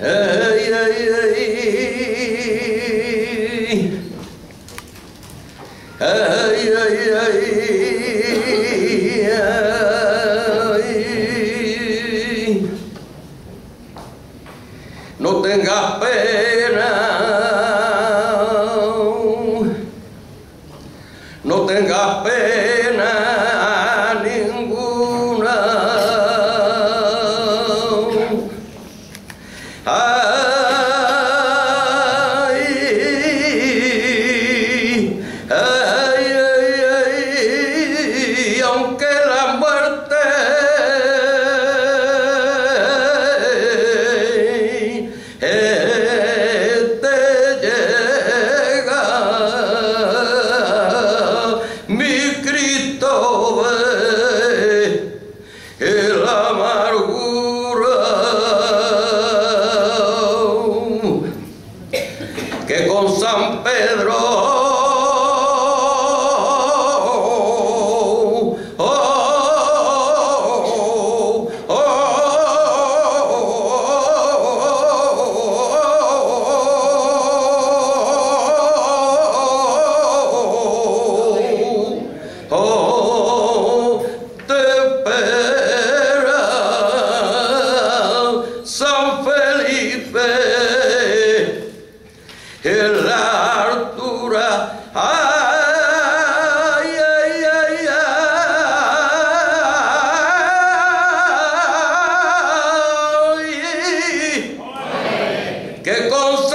Ay, ay, ay. Ay, ay, ay. ay. No tengas pena. No tengas pena que con San Pedro Que con